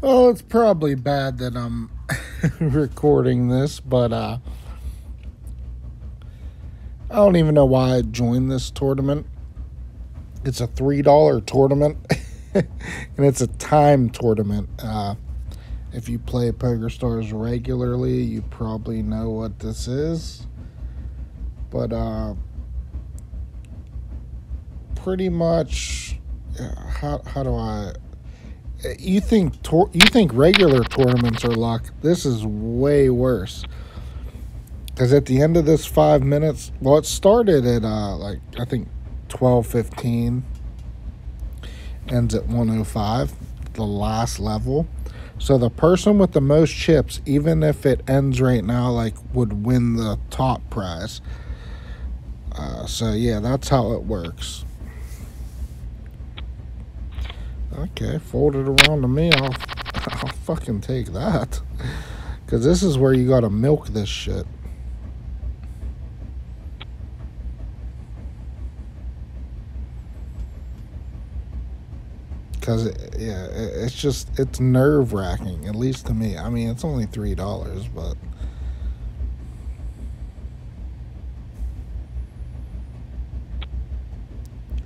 Well, it's probably bad that I'm recording this, but uh, I don't even know why I joined this tournament. It's a $3 tournament, and it's a time tournament. Uh, if you play PokerStars regularly, you probably know what this is. But uh, pretty much, how, how do I you think tor- you think regular tournaments are luck. This is way worse. Because at the end of this five minutes, well, it started at uh, like I think twelve fifteen. Ends at one oh five, the last level. So the person with the most chips, even if it ends right now, like would win the top prize. Uh, so yeah, that's how it works. Okay, fold it around to me. I'll, I'll fucking take that. Because this is where you gotta milk this shit. Because, it, yeah, it, it's just, it's nerve wracking, at least to me. I mean, it's only $3, but.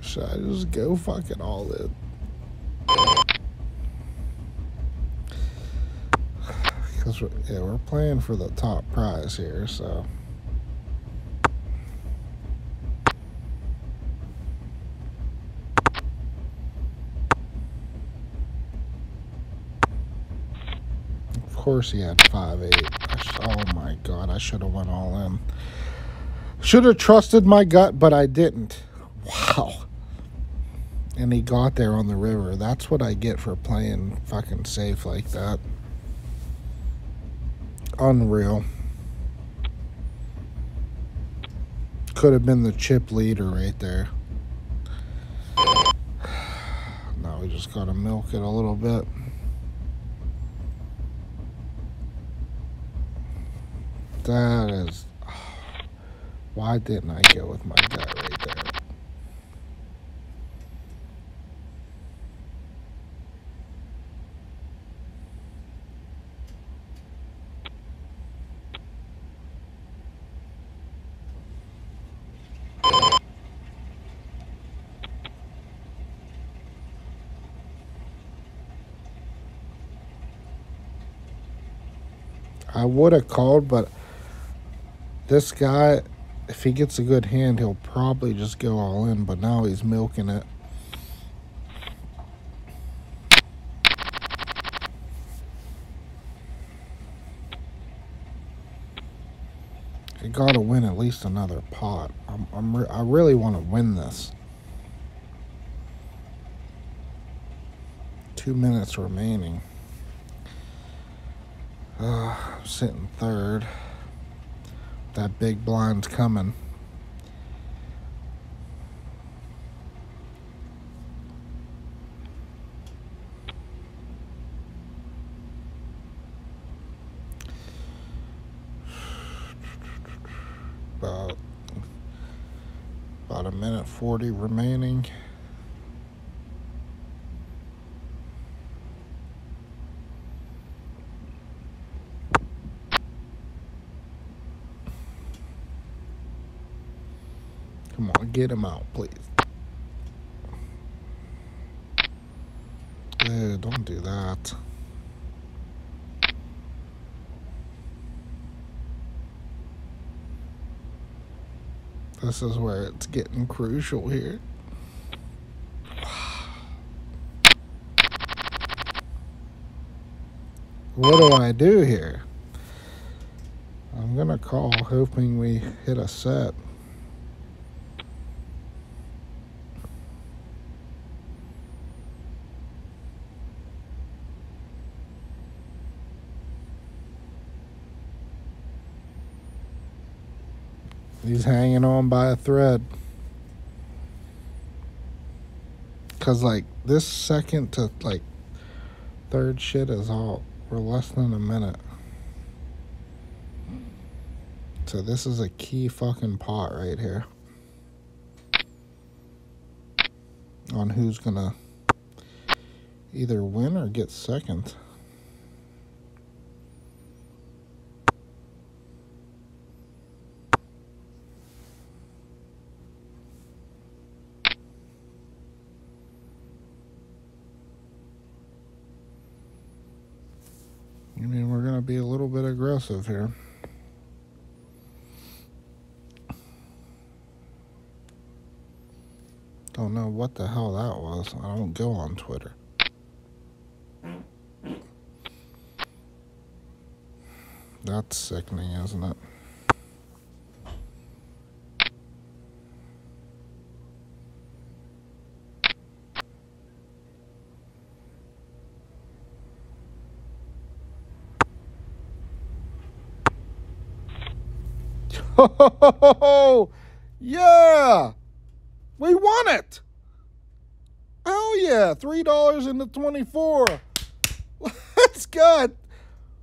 Should I just go fucking all in? Yeah, we're playing for the top prize here, so. Of course he had 5-8. Oh my god, I should have went all in. Should have trusted my gut, but I didn't. Wow. And he got there on the river. That's what I get for playing fucking safe like that. Unreal. Could have been the chip leader right there. Now we just gotta milk it a little bit. That is... Why didn't I go with my gut right there? I would have called, but this guy, if he gets a good hand, he'll probably just go all in, but now he's milking it. You gotta win at least another pot. I'm, I'm re I really want to win this. Two minutes remaining. Uh, sitting third. That big blind's coming. About about a minute 40 remaining. Come on, get him out, please. Don't do that. This is where it's getting crucial here. What do I do here? I'm gonna call hoping we hit a set. He's hanging on by a thread. Cause like this second to like third shit is all we're less than a minute. So this is a key fucking pot right here. On who's gonna either win or get second. Be a little bit aggressive here. Don't know what the hell that was. I don't go on Twitter. That's sickening, isn't it? Oh, yeah. We won it. Oh, yeah. $3 in the 24. Let's go.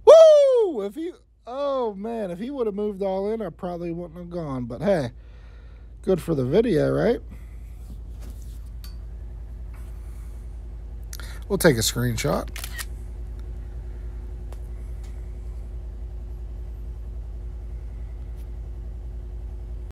Woo! If he, oh man, if he would have moved all in, I probably wouldn't have gone. But hey, good for the video, right? We'll take a screenshot.